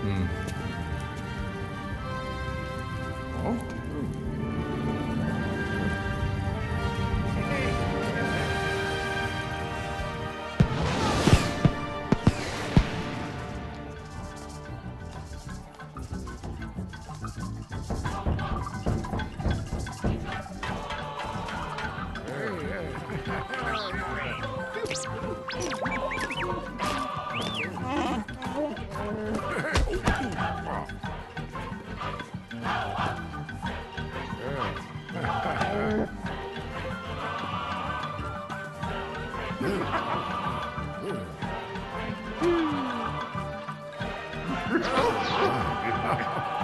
Oh, Great. Oh, Alright. Oh,